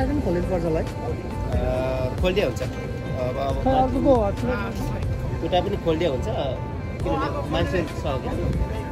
second खोलेर पर्छ होला है खोलिदिया हुन्छ अब अर्कोको एउटा पनि खोलिदिया हुन्छ किनभने मान्छे छ क्या